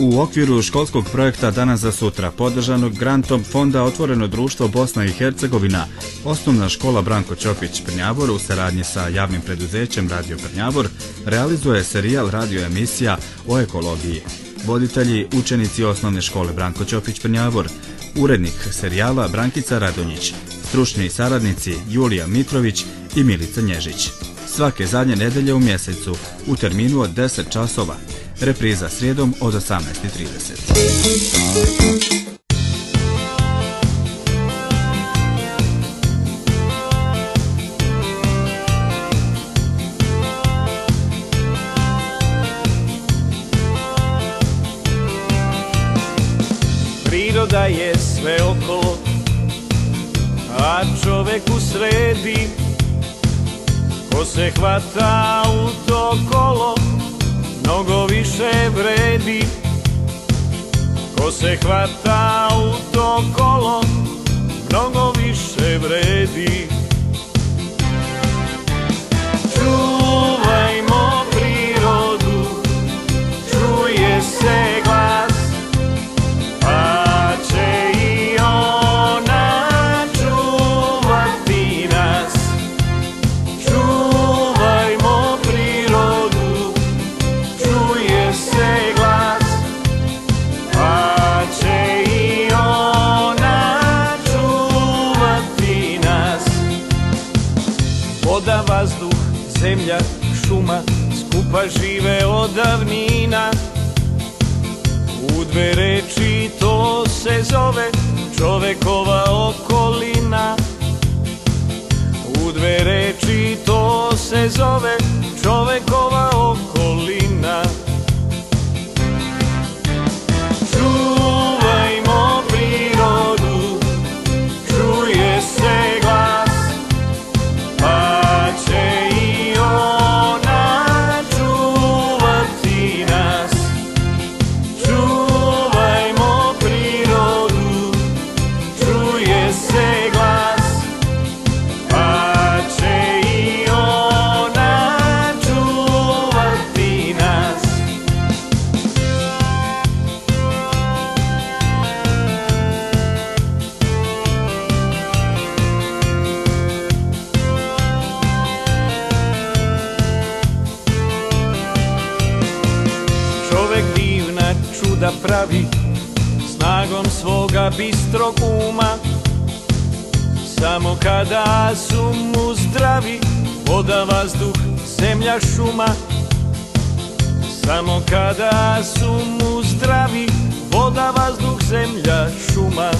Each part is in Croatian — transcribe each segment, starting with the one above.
U okviru školskog projekta Danas za sutra, podržanog grantom Fonda Otvoreno društvo Bosna i Hercegovina, osnovna škola Branko Ćopić Prnjavor u saradnji sa javnim preduzećem Radio Prnjavor realizuje serijal radio emisija o ekologiji. Voditelji učenici osnovne škole Branko Ćopić Prnjavor, urednik serijala Brankica Radonjić, stručni saradnici Julija Mitrović i Milica Nježić. Svake zadnje nedelje u mjesecu u terminu od 10 časova Repriza srijedom od 18.30. Priroda je sve okolo, a čovek u sredi, ko se hvata u to kolo, mnogo više vredi. Ko se hvata u to kolo Mnogo više vredi Dve reči to se zove Čovekova okolina. U dve reči to se zove čovekova kada su mu zdravi Voda, vazduh, zemlja, šuma. Samo kada su mu zdravi Voda, vazduh, zemlja, šuma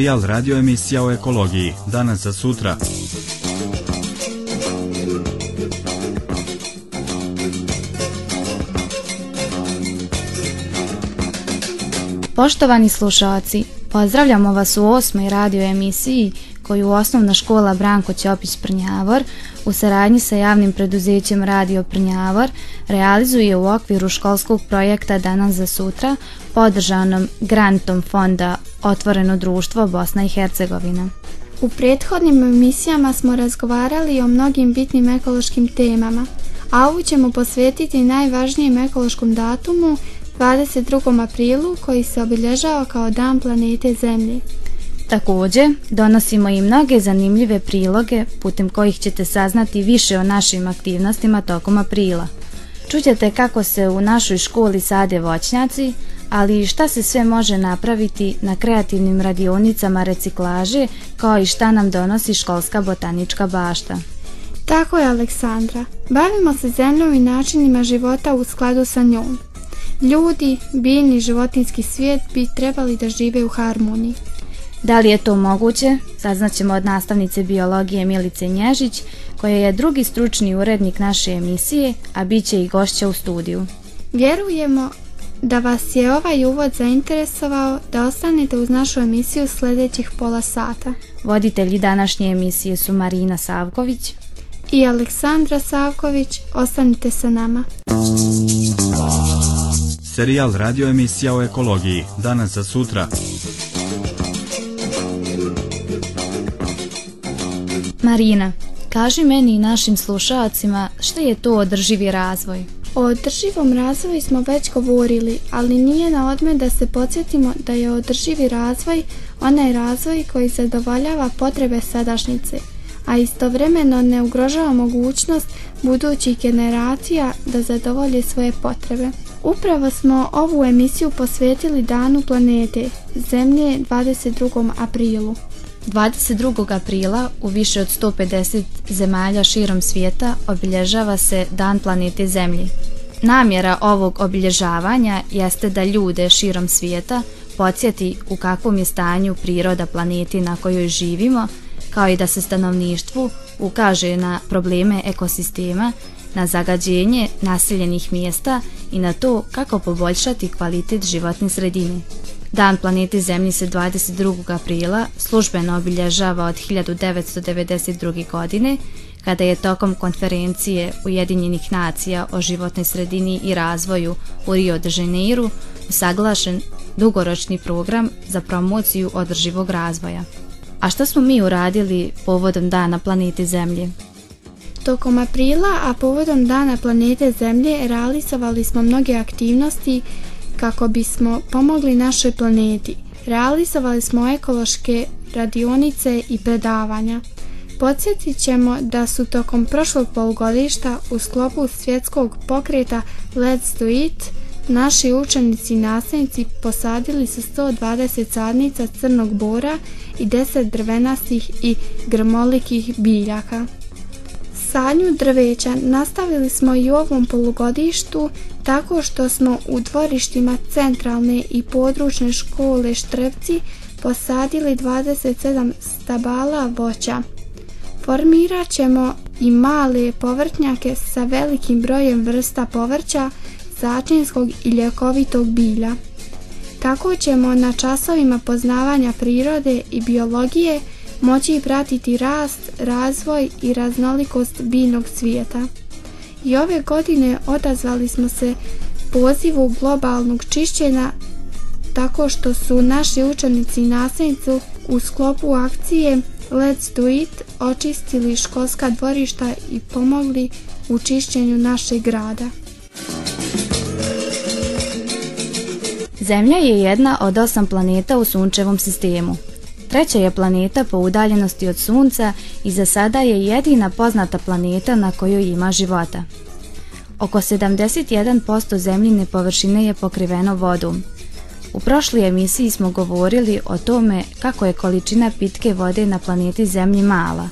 Serijal radio emisija o ekologiji. Danas za sutra. Poštovani slušalci, pozdravljamo vas u osmoj radio emisiji koju osnovna škola Branko Ćopić Prnjavor u saradnji sa javnim preduzećem Radio Prnjavor realizuje u okviru školskog projekta Danas za sutra podržanom grantom fonda Otvoreno društvo Bosna i Hercegovina. U prethodnim emisijama smo razgovarali o mnogim bitnim ekološkim temama, a ovu ćemo posvetiti najvažnijem ekološkom datumu 22. aprilu koji se obilježava kao Dan planete Zemlje. Također, donosimo i mnoge zanimljive priloge putem kojih ćete saznati više o našim aktivnostima tokom aprila. Čućete kako se u našoj školi sade voćnjaci, ali i šta se sve može napraviti na kreativnim radionicama reciklaže, kao i šta nam donosi školska botanička bašta. Tako je Aleksandra. Bavimo se zemljom i načinima života u skladu sa njom. Ljudi, biljni životinski svijet bi trebali da žive u harmoniji. Da li je to moguće? Saznaćemo od nastavnice biologije Milice Nježić, koja je drugi stručni urednik naše emisije, a bit će i gošća u studiju. Vjerujemo da vas je ovaj uvod zainteresovao da ostanete uz našu emisiju sljedećih pola sata. Voditelji današnje emisije su Marina Savković i Aleksandra Savković. Ostanite sa nama. Serijal radio emisija o ekologiji. Danas za sutra. Marina, kaži meni i našim slušalcima što je to održivi razvoj? O održivom razvoju smo već govorili, ali nije na odmet da se podsjetimo da je održivi razvoj onaj razvoj koji zadovoljava potrebe sadašnjice, a istovremeno ne ugrožava mogućnost budućih generacija da zadovolje svoje potrebe. Upravo smo ovu emisiju posvetili Danu planete, Zemlje 22. aprilu. 22. aprila u više od 150 zemalja širom svijeta obilježava se Dan planete Zemlji. Namjera ovog obilježavanja jeste da ljude širom svijeta podsjeti u kakvom je stanju priroda planeti na kojoj živimo, kao i da se stanovništvu ukaže na probleme ekosistema, na zagađenje naseljenih mjesta i na to kako poboljšati kvalitet životne sredine. Dan planete Zemlji se 22. aprila službeno obilježava od 1992. godine, kada je tokom konferencije Ujedinjenih nacija o životnoj sredini i razvoju u Rio de Janeiro usaglašen dugoročni program za promociju održivog razvoja. A što smo mi uradili povodom Dana planete Zemlje? Tokom aprila, a povodom Dana planete Zemlje, realizovali smo mnoge aktivnosti kako bismo pomogli našoj planeti. Realizovali smo ekološke radionice i predavanja. Podsjetit ćemo da su tokom prošlog polugodišta u sklopu svjetskog pokreta Let's Do It naši učenici i nasljednici posadili su 120 sadnica crnog bora i 10 drvenastih i grmolikih biljaka. Sadnju drveća nastavili smo i u ovom polugodištu tako što smo u dvorištima centralne i područne škole Štrevci posadili 27 stabala voća. Formirat ćemo i male povrtnjake sa velikim brojem vrsta povrća, začinskog i ljekovitog bilja. Tako ćemo na časovima poznavanja prirode i biologije moći pratiti rast, razvoj i raznolikost biljnog svijeta. I ove godine odazvali smo se pozivu globalnog čišćenja tako što su naši učenici i nasljednici u sklopu akcije Let's Do It očistili školska dvorišta i pomogli u čišćenju našeg grada. Zemlja je jedna od osam planeta u sunčevom sistemu. Treća je planeta po udaljenosti od Sunca i za sada je jedina poznata planeta na kojoj ima života. Oko 71% zemljine površine je pokriveno vodom. U prošloj emisiji smo govorili o tome kako je količina pitke vode na planeti Zemlji mala,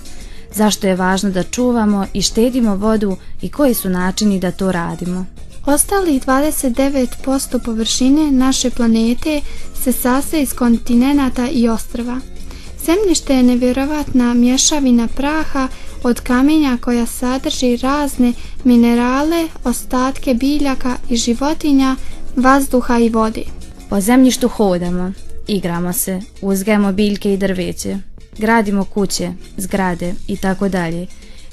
zašto je važno da čuvamo i štedimo vodu i koji su načini da to radimo. Ostalih 29% površine naše planete se sastoji iz kontinenata i ostrva. Zemljište je nevjerovatna mješavina praha od kamenja koja sadrži razne minerale, ostatke biljaka i životinja, vazduha i vode. Po zemljištu hodamo, igramo se, uzgajamo biljke i drveće, gradimo kuće, zgrade i tako dalje.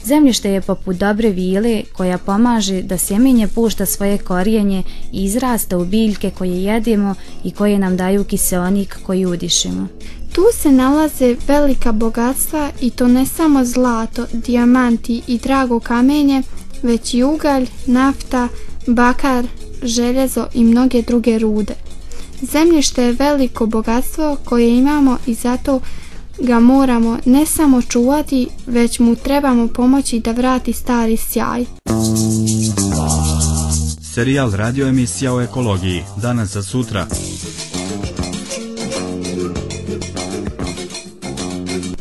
Zemljište je poput dobre vile koja pomaže da sjemenje pušta svoje korijenje i izrasta u biljke koje jedemo i koje nam daju kiseonik koji udišemo. Tu se nalaze velika bogatstva i to ne samo zlato, dijamanti i drago kamenje, već i ugalj, nafta, bakar, željezo i mnoge druge rude. Zemljište je veliko bogatstvo koje imamo i zato ga moramo ne samo čuvati, već mu trebamo pomoći da vrati stari sjaj. Serijal radio emisija o ekologiji. Danas za sutra.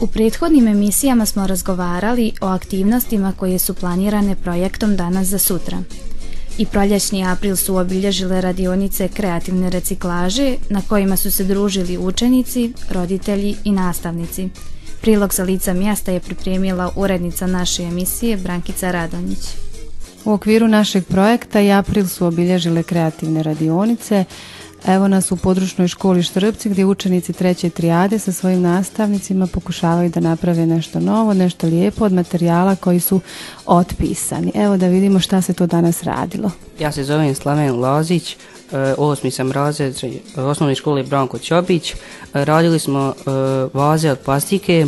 U prethodnim emisijama smo razgovarali o aktivnostima koje su planirane projektom Danas za sutra. I proljećni april su obilježile radionice kreativne reciklaže na kojima su se družili učenici, roditelji i nastavnici. Prilog sa lica mjesta je pripremila urednica naše emisije Brankica Radonjić. U okviru našeg projekta i april su obilježile kreativne radionice. Evo nas u područnoj školi Štrpci gdje učenici treće trijade sa svojim nastavnicima pokušavaju da naprave nešto novo, nešto lijepo od materijala koji su otpisani. Evo da vidimo šta se to danas radilo. Ja se zovem Slaven Lazić, E, osmi sam razred osnovne škole Branko Ćopić. E, radili smo e, vaze od plastike.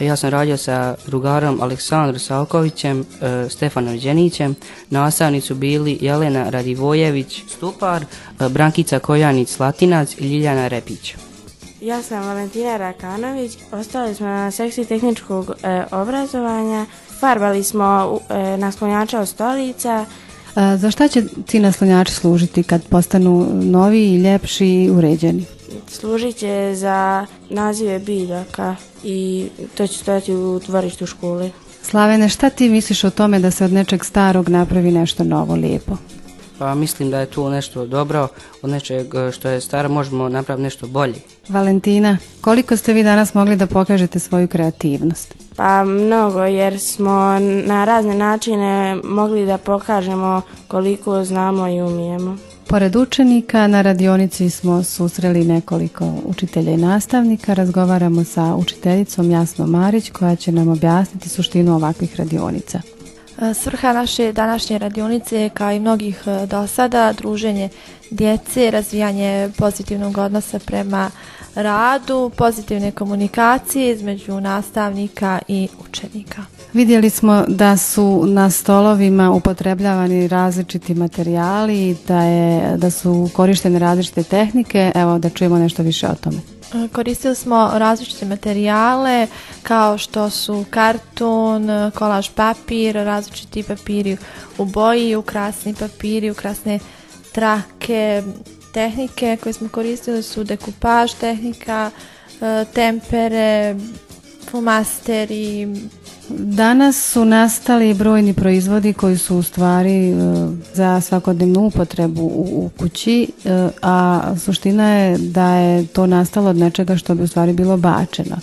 Ja sam radio sa drugarom Aleksandrom Salkovićem, Stefanom Đenićem. Nastavni su bili Jelena Radivojević Stupar, Brankica Kojanić Slatinac i Ljiljana Repić. Ja sam Valentina Rakanović, ostali smo na sekciji tehničkog obrazovanja, farbali smo e, naslonjača od stolica, za šta će ti naslonjači služiti kad postanu novi, ljepši i uređeni? Služit će za nazive biljaka i to će stojati u dvorištu škole. Slavene, šta ti misliš o tome da se od nečeg starog napravi nešto novo, lijepo? Pa mislim da je tu nešto dobro, od nečeg što je staro možemo napraviti nešto bolje. Valentina, koliko ste vi danas mogli da pokažete svoju kreativnost? Pa mnogo jer smo na razne načine mogli da pokažemo koliko znamo i umijemo. Pored učenika na radionici smo susreli nekoliko učitelja i nastavnika. Razgovaramo sa učiteljicom Jasno Marić koja će nam objasniti suštinu ovakvih radionica. Svrha naše današnje radionice kao i mnogih e, do sada druženje djece, razvijanje pozitivnog odnosa prema radu, pozitivne komunikacije između nastavnika i učenika. Vidjeli smo da su na stolovima upotrebljavani različiti materijali, da, je, da su korištene različite tehnike. Evo da čujemo nešto više o tome. E, koristili smo različite materijale kao što su karton, kolaž papir, različiti papiri u boji, ukrasni papiri, ukrasne trake, tehnike koje smo koristili su dekupaž tehnika, e, tempere, flomasteri. Danas su nastali brojni proizvodi koji su u stvari e, za svakodnevnu upotrebu u kući, e, a suština je da je to nastalo od nečega što bi u stvari bilo bačeno.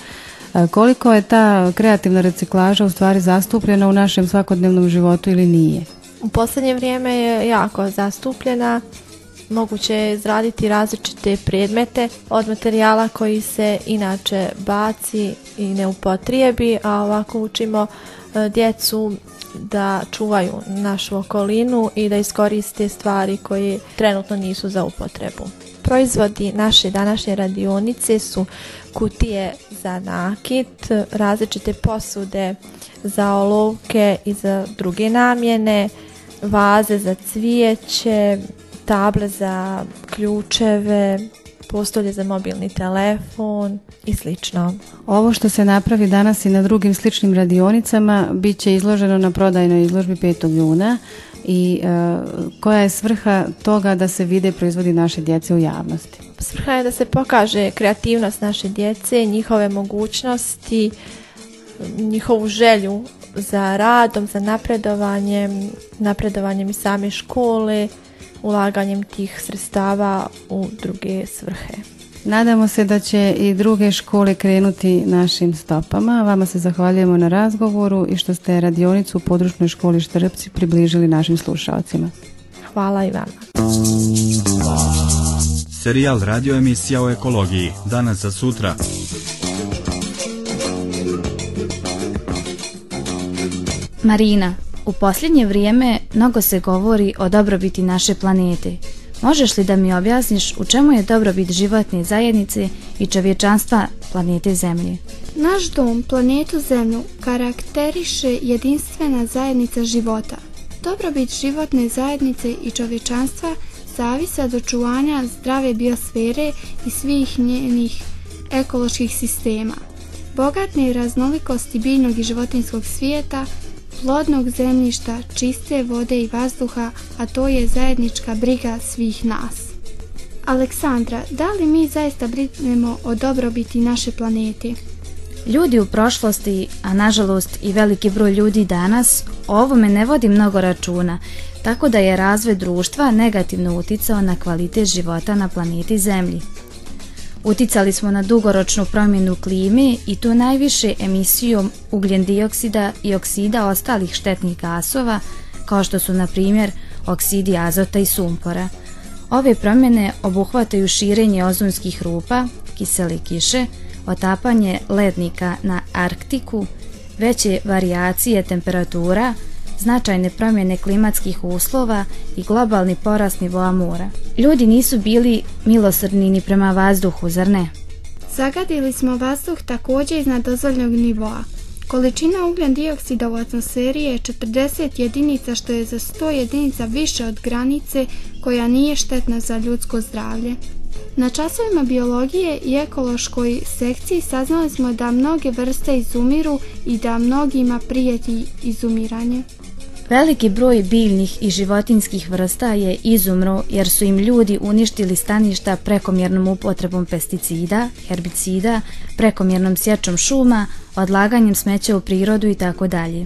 Koliko je ta kreativna reciklaža u stvari zastupljena u našem svakodnevnom životu ili nije? U posljednje vrijeme je jako zastupljena moguće je izraditi različite predmete od materijala koji se inače baci i ne upotrijebi, a ovako učimo e, djecu da čuvaju našu okolinu i da iskoriste stvari koje trenutno nisu za upotrebu. Proizvodi naše današnje radionice su kutije za nakit, različite posude za olovke i za druge namjene, vaze za cvijeće, table za ključeve, postolje za mobilni telefon i slično. Ovo što se napravi danas i na drugim sličnim radionicama bit će izloženo na prodajnoj izložbi 5. juna i e, koja je svrha toga da se vide proizvodi naše djece u javnosti? Svrha je da se pokaže kreativnost naše djece, njihove mogućnosti, njihovu želju za radom, za napredovanjem, napredovanjem i same škole, ulaganjem tih sredstava u druge svrhe. Nadamo se da će i druge škole krenuti našim stopama. Vama se zahvaljujemo na razgovoru i što ste radionicu u područnoj školi Štrpci približili našim slušalcima. Hvala i vama. Serijal radio emisija o ekologiji. Danas za sutra. Marina, u posljednje vrijeme mnogo se govori o dobrobiti naše planete. Možeš li da mi objasniš u čemu je dobrobit životne zajednice i čovječanstva planete Zemlje? Naš dom, planetu Zemlju, karakteriše jedinstvena zajednica života. Dobrobit životne zajednice i čovječanstva zavisi od očuvanja zdrave biosfere i svih njenih ekoloških sistema. Bogatne raznolikosti biljnog i životinskog svijeta plodnog zemljišta, čiste vode i vazduha, a to je zajednička briga svih nas. Aleksandra, da li mi zaista brinemo o dobrobiti naše planete? Ljudi u prošlosti, a nažalost i veliki broj ljudi danas, o ovome ne vodi mnogo računa. tako da je razvoj društva negativno uticao na kvalitet života na planeti Zemlji. Uticali smo na dugoročnu promjenu klime i to najviše emisijom ugljen dioksida i oksida ostalih štetnih gasova, kao što su na primjer oksidi azota i sumpora. Ove promjene obuhvataju širenje ozonskih rupa, kisele kiše, otapanje lednika na Arktiku, veće varijacije temperatura, značajne promjene klimatskih uslova i globalni porast nivoa mora. Ljudi nisu bili milosrdni ni prema vazduhu, zar ne? Zagadili smo vazduh također iznad dozvoljnog nivoa. Količina ugljen dioksida u atmosferi je 40 jedinica što je za 100 jedinica više od granice koja nije štetna za ljudsko zdravlje. Na časovima biologije i ekološkoj sekciji saznali smo da mnoge vrste izumiru i da mnogima prijeti izumiranje. Veliki broj biljnih i životinskih vrsta je izumro jer su im ljudi uništili staništa prekomjernom upotrebom pesticida, herbicida, prekomjernom sječom šuma, odlaganjem smeća u prirodu i tako dalje.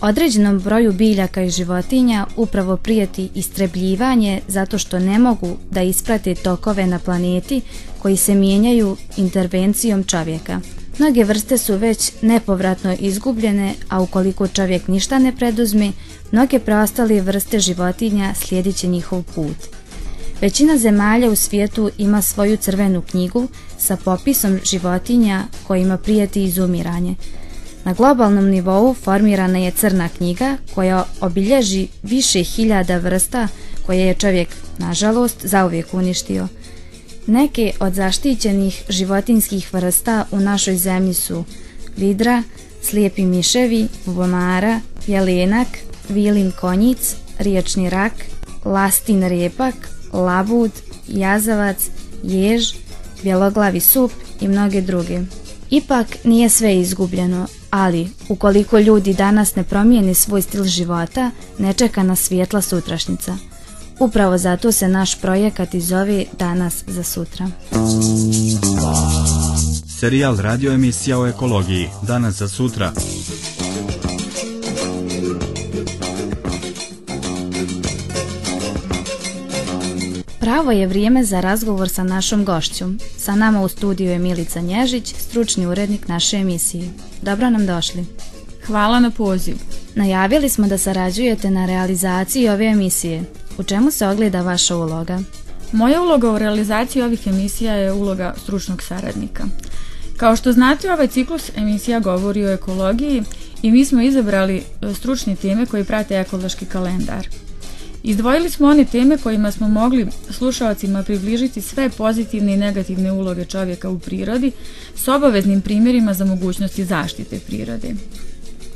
Određenom broju biljaka i životinja upravo prijeti istrebljivanje zato što ne mogu da isprate tokove na planeti koji se mijenjaju intervencijom čovjeka. Mnoge vrste su već nepovratno izgubljene, a ukoliko čovjek ništa ne preduzme, mnoge preostale vrste životinja slijedit će njihov put. Većina zemalja u svijetu ima svoju crvenu knjigu sa popisom životinja kojima prijeti izumiranje. Na globalnom nivou formirana je crna knjiga koja obilježi više hiljada vrsta koje je čovjek, nažalost, zauvijek uništio. Neke od zaštićenih životinskih vrsta u našoj zemlji su vidra, slijepi miševi, bubomara, jelenak, vilin konjic, riječni rak, lastin repak, labud, jazavac, jež, bjeloglavi sup i mnoge druge. Ipak nije sve izgubljeno, ali ukoliko ljudi danas ne promijeni svoj stil života, ne čeka na svjetla sutrašnjica. Upravo zato se naš projekat i zove Danas za sutra. Serijal radio emisija o ekologiji Danas za sutra. Pravo je vrijeme za razgovor sa našom gošćom. Sa nama u studiju je Milica Nježić, stručni urednik naše emisije. Dobro nam došli. Hvala na poziv. Najavili smo da sarađujete na realizaciji ove emisije. U čemu se ogleda vaša uloga? Moja uloga u realizaciji ovih emisija je uloga stručnog saradnika. Kao što znate, ovaj ciklus emisija govori o ekologiji i mi smo izabrali e, stručne teme koji prate ekološki kalendar. Izdvojili smo one teme kojima smo mogli slušalcima približiti sve pozitivne i negativne uloge čovjeka u prirodi s obaveznim primjerima za mogućnosti zaštite prirode.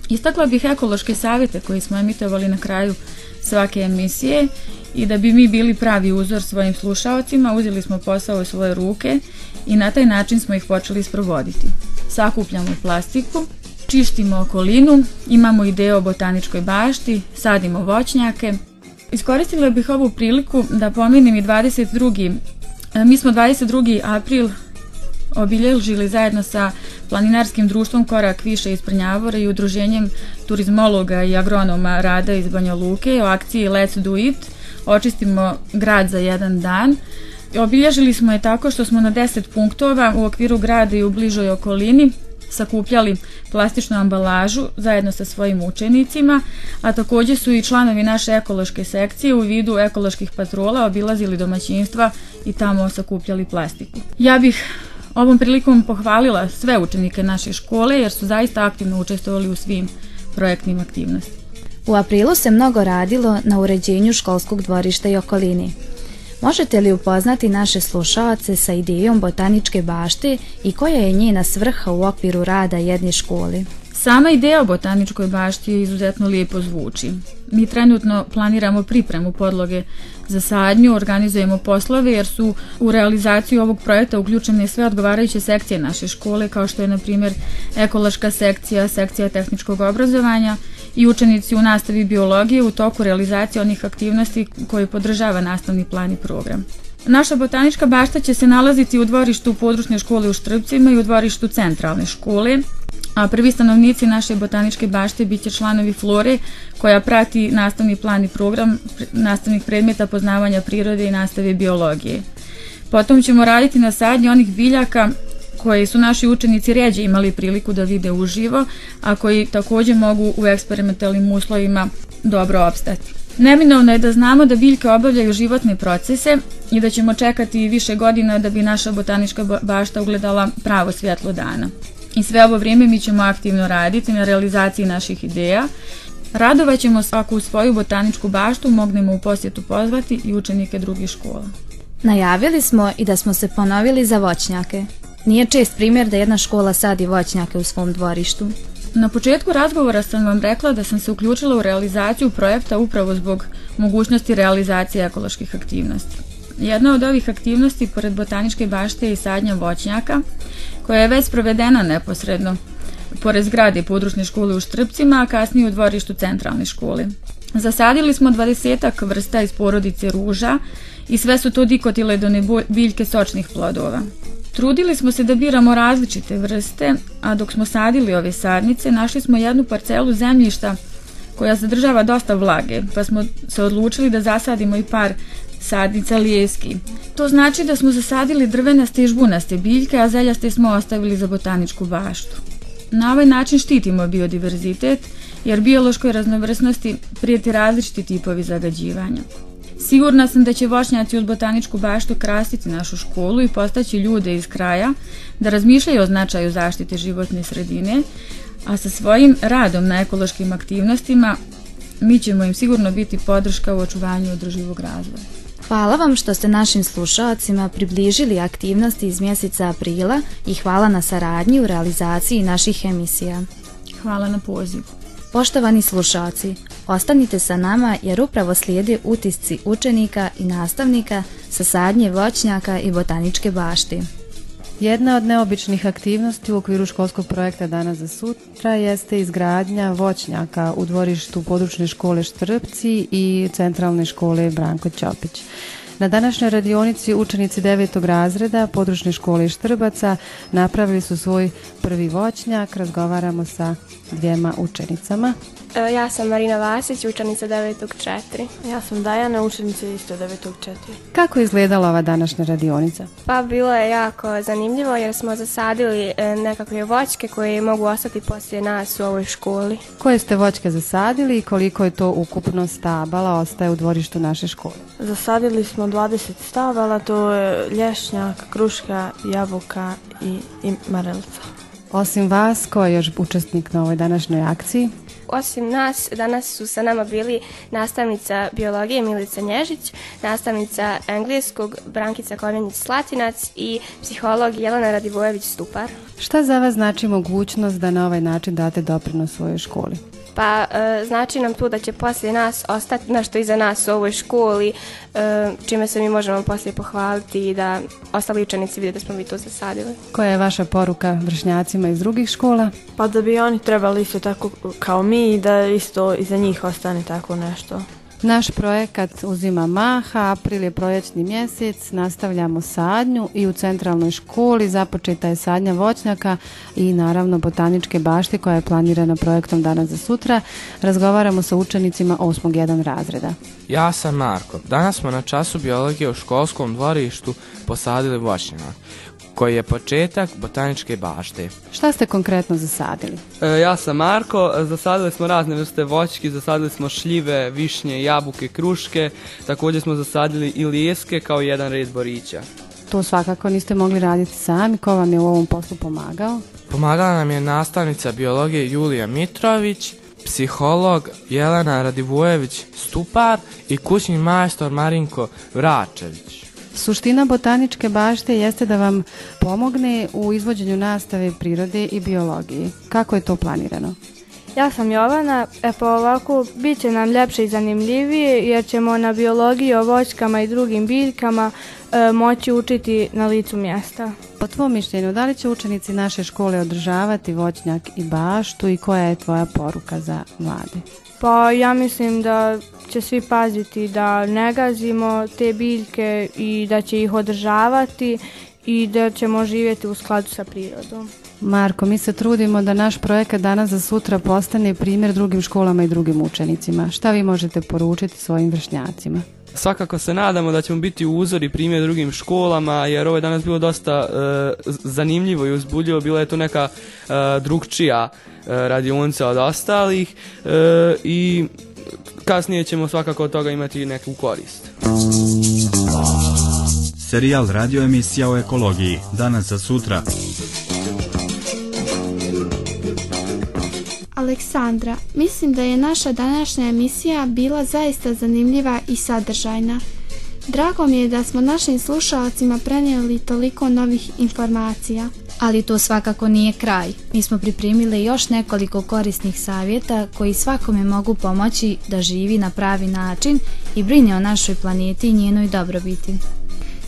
Istakla bih ekološke savjete koje smo emitovali na kraju svake emisije i da bi mi bili pravi uzor svojim slušalcima, uzeli smo posao u svoje ruke i na taj način smo ih počeli sprovoditi. Sakupljamo plastiku, čištimo okolinu, imamo ideje o botaničkoj bašti, sadimo voćnjake, Iskoristila bih ovu priliku da pomenem i 22. E, mi smo 22. april obilježili zajedno sa planinarskim društvom Korak više iz Prnjavora i udruženjem turizmologa i agronoma Rada iz Banja Luke o akciji Let's Do It. Očistimo grad za jedan dan. Obilježili smo je tako što smo na 10 punktova u okviru grada i u bližoj okolini sakupljali plastičnu ambalažu zajedno sa svojim učenicima, a također su i članovi naše ekološke sekcije u vidu ekoloških patrola obilazili domaćinstva i tamo sakupljali plastiku. Ja bih ovom prilikom pohvalila sve učenike naše škole jer su zaista aktivno učestvovali u svim projektnim aktivnostima. U aprilu se mnogo radilo na uređenju školskog dvorišta i okolini. Možete li upoznati naše slušalce sa idejom botaničke bašte i koja je njena svrha u okviru rada jedne škole? Sama ideja o botaničkoj bašti izuzetno lijepo zvuči. Mi trenutno planiramo pripremu podloge za sadnju, organizujemo poslove jer su u realizaciju ovog projekta uključene sve odgovarajuće sekcije naše škole kao što je na primjer ekološka sekcija, sekcija tehničkog obrazovanja i učenici u nastavi biologije u toku realizacije onih aktivnosti koje podržava nastavni plan i program. Naša botanička bašta će se nalaziti u dvorištu područne škole u Štrbcima i u dvorištu centralne škole a prvi stanovnici naše botaničke bašte bit će članovi flore koja prati nastavni plan i program nastavnih predmeta poznavanja prirode i nastave biologije. Potom ćemo raditi na sadnji onih biljaka koje su naši učenici ređe imali priliku da vide uživo, a koji također mogu u eksperimentalnim uslovima dobro opstati. Neminovno je da znamo da biljke obavljaju životne procese i da ćemo čekati više godina da bi naša botanička bašta ugledala pravo svjetlo dana. I sve ovo vrijeme mi ćemo aktivno raditi na realizaciji naših ideja. Radovat ćemo se ako u svoju botaničku baštu mognemo u posjetu pozvati i učenike drugih škola. Najavili smo i da smo se ponovili za voćnjake. Nije čest primjer da jedna škola sadi voćnjake u svom dvorištu. Na početku razgovora sam vam rekla da sam se uključila u realizaciju projekta upravo zbog mogućnosti realizacije ekoloških aktivnosti. Jedna od ovih aktivnosti pored botaničke bašte je i sadnja voćnjaka, koja je već provedena neposredno pored zgrade područne škole u Štrpcima, a kasnije u dvorištu centralne škole. Zasadili smo dvadesetak vrsta iz porodice ruža i sve su to dikotiledone biljke sočnih plodova. Trudili smo se da biramo različite vrste, a dok smo sadili ove sadnice, našli smo jednu parcelu zemljišta koja zadržava dosta vlage, pa smo se odlučili da zasadimo i par sadnica lijeski. To znači da smo zasadili drvenaste i biljke, a zeljaste smo ostavili za botaničku baštu. Na ovaj način štitimo biodiverzitet, jer biološkoj raznovrsnosti prijeti različiti tipovi zagađivanja. Sigurna sam da će vošnjaci uz botaničku baštu krastiti našu školu i postaći ljude iz kraja da razmišljaju o značaju zaštite životne sredine, a sa svojim radom na ekološkim aktivnostima mi ćemo im sigurno biti podrška u očuvanju održivog razvoja. Hvala vam što ste našim slušalcima približili aktivnosti iz mjeseca aprila i hvala na saradnji u realizaciji naših emisija. Hvala na pozivu. Poštovani slušalci, ostanite sa nama jer upravo slijedi utisci učenika i nastavnika sa sadnje voćnjaka i botaničke bašti. Jedna od neobičnih aktivnosti u okviru školskog projekta Danas za sutra jeste izgradnja voćnjaka u dvorištu područne škole Štrpci i centralne škole Branko Ćopić. Na današnjoj radionici učenici devetog razreda područne škole Štrbaca napravili su svoj prvi voćnjak. Razgovaramo sa dvijema učenicama. E, ja sam Marina Vasić, učenica 9.4. Ja sam Dajana, učenica isto 9.4. Kako je izgledala ova današnja radionica? Pa bilo je jako zanimljivo jer smo zasadili e, nekakve voćke koje mogu ostati poslije nas u ovoj školi. Koje ste voćke zasadili i koliko je to ukupno stabala ostaje u dvorištu naše škole? Zasadili smo 20 stabala, to je lješnjak, kruška, jabuka i, i marelica. Osim vas, ko je još učesnik na ovoj današnjoj akciji? Osim nas, danas su sa nama bili nastavnica biologije Milica Nježić, nastavnica engleskog Brankica Korjanić Slatinac i psiholog Jelena Radivojević Stupar. Šta za vas znači mogućnost da na ovaj način date doprinos svojoj školi? Pa e, znači nam tu da će poslije nas ostati nešto iza nas u ovoj školi, e, čime se mi možemo poslije pohvaliti i da ostali učenici vide da smo mi to zasadili. Koja je vaša poruka vršnjacima iz drugih škola? Pa da bi oni trebali isto tako kao mi i da isto iza njih ostane tako nešto. Naš projekat uzima maha, april je proljećni mjesec, nastavljamo sadnju i u centralnoj školi započeta je sadnja voćnjaka i naravno botaničke bašte koja je planirana projektom danas za sutra. Razgovaramo sa učenicima 8.1 razreda. Ja sam Marko. Danas smo na času biologije u školskom dvorištu posadili voćnjaka koji je početak botaničke bašte. Šta ste konkretno zasadili? E, ja sam Marko, zasadili smo razne vrste voćki, zasadili smo šljive, višnje, jabuke, kruške, također smo zasadili i lijeske kao jedan red borića. To svakako niste mogli raditi sami, ko vam je u ovom poslu pomagao? Pomagala nam je nastavnica biologije Julija Mitrović, psiholog Jelena Radivojević Stupar i kućni majstor Marinko Vračević. Suština botaničke bašte jeste da vam pomogne u izvođenju nastave prirode i biologiji. Kako je to planirano? Ja sam Jovana, e pa ovako bit će nam ljepše i zanimljivije jer ćemo na biologiji o voćkama i drugim biljkama e, moći učiti na licu mjesta. Po tvom mišljenju, da li će učenici naše škole održavati voćnjak i baštu i koja je tvoja poruka za mlade? Pa ja mislim da će svi paziti da ne gazimo te biljke i da će ih održavati i da ćemo živjeti u skladu sa prirodom. Marko, mi se trudimo da naš projekat danas za sutra postane primjer drugim školama i drugim učenicima. Šta vi možete poručiti svojim vršnjacima? Svakako se nadamo da ćemo biti uzor i primjer drugim školama, jer ovo je danas bilo dosta e, zanimljivo i uzbudljivo. Bila je to neka e, drugčija e, radionica od ostalih e, i kasnije ćemo svakako od toga imati neku korist. Serijal radio emisija o ekologiji. Danas za sutra. Aleksandra, mislim da je naša današnja emisija bila zaista zanimljiva i sadržajna. Drago mi je da smo našim slušalcima prenijeli toliko novih informacija. Ali to svakako nije kraj. Mi smo pripremili još nekoliko korisnih savjeta koji svakome mogu pomoći da živi na pravi način i brine o našoj planeti i njenoj dobrobiti.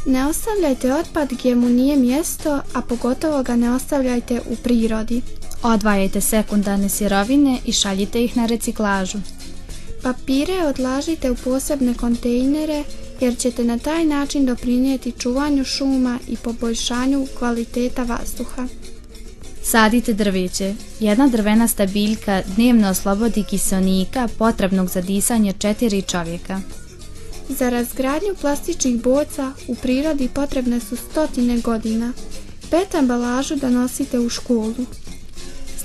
Ne ostavljajte otpad gdje mu nije mjesto, a pogotovo ga ne ostavljajte u prirodi. Odvajajte sekundarne sirovine i šaljite ih na reciklažu. Papire odlažite u posebne kontejnere jer ćete na taj način doprinijeti čuvanju šuma i poboljšanju kvaliteta vazduha. Sadite drveće. Jedna drvena stabiljka dnevno oslobodi kiselnika potrebnog za disanje četiri čovjeka. Za razgradnju plastičnih boca u prirodi potrebne su stotine godina. Pet ambalažu donosite u školu.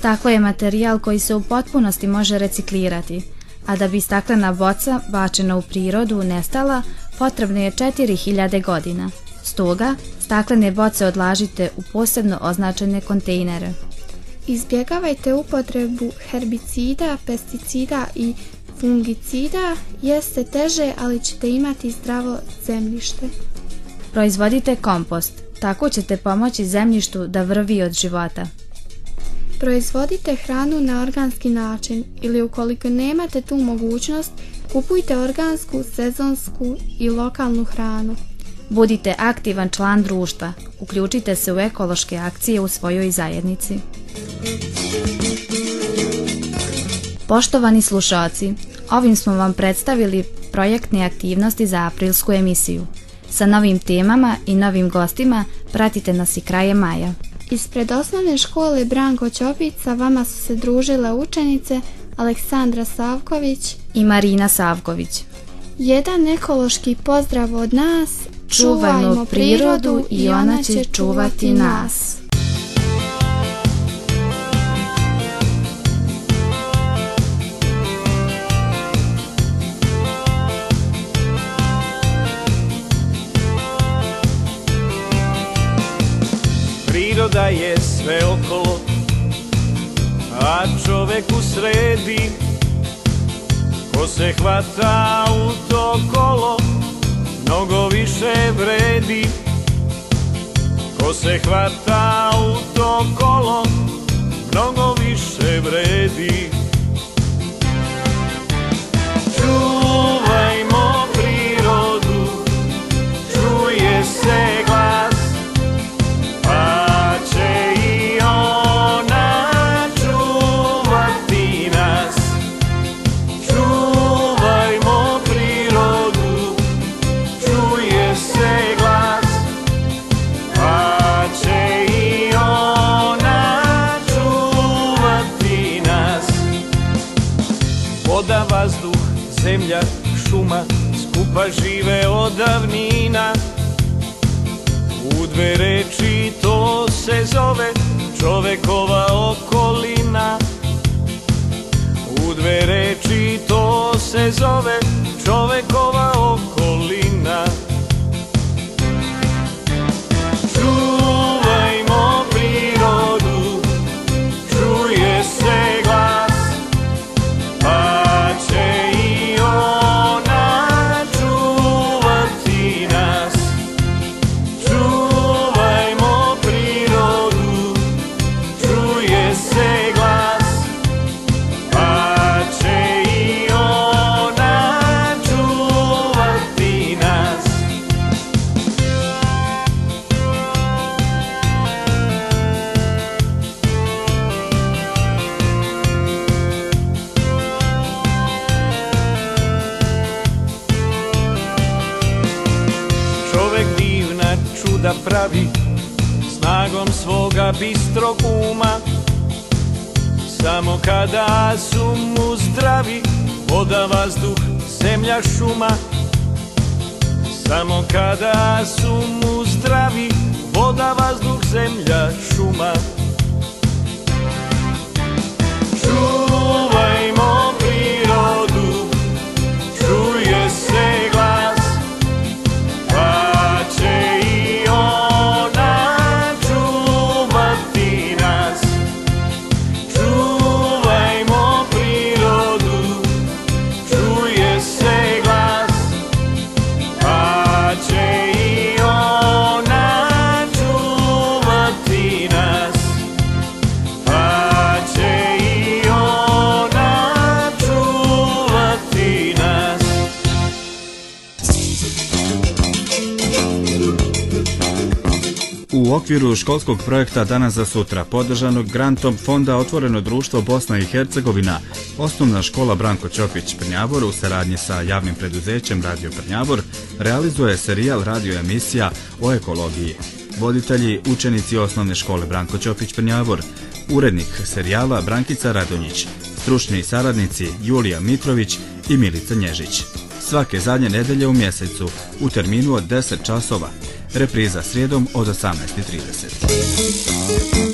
Staklo je materijal koji se u potpunosti može reciklirati, a da bi staklena boca bačena u prirodu nestala, potrebno je 4000 godina. Stoga, staklene boce odlažite u posebno označene kontejnere. Izbjegavajte upotrebu herbicida, pesticida i fungicida, jeste teže, ali ćete imati zdravo zemljište. Proizvodite kompost, tako ćete pomoći zemljištu da vrvi od života. Proizvodite hranu na organski način ili ukoliko nemate tu mogućnost, kupujte organsku, sezonsku i lokalnu hranu. Budite aktivan član društva, uključite se u ekološke akcije u svojoj zajednici. Poštovani slušalci, ovim smo vam predstavili projektne aktivnosti za aprilsku emisiju. Sa novim temama i novim gostima pratite nas i kraje maja. Ispred osnovne škole Branko Ćopić sa vama su se družile učenice Aleksandra Savković i Marina Savković. Jedan ekološki pozdrav od nas, čuvajmo prirodu i ona će čuvati nas. Čovek u sredi Ko se hvata u to kolo, mnogo više vredi. Ko se hvata u to kolo, mnogo više vredi kada su mu zdravi voda, vazduh, zemlja, šuma. Samo kada su mu zdravi voda, vazduh, zemlja, šuma okviru školskog projekta Danas za sutra, podržanog grantom Fonda Otvoreno društvo Bosna i Hercegovina, osnovna škola Branko Ćopić Prnjavor u saradnji sa javnim preduzećem Radio Prnjavor realizuje serijal radio emisija o ekologiji. Voditelji učenici osnovne škole Branko Ćopić Prnjavor, urednik serijala Brankica Radonjić, stručni saradnici Julija Mitrović i Milica Nježić. Svake zadnje nedelje u mjesecu u terminu od 10 časova. Repriza srijedom od 18.30.